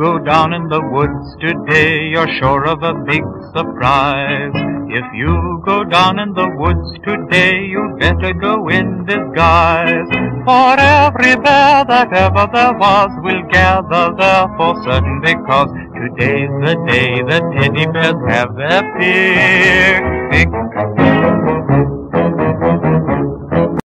go down in the woods today, you're sure of a big surprise. If you go down in the woods today, you better go in disguise. For every bear that ever there was will gather there for certain because today's the day the teddy bears have their picnic.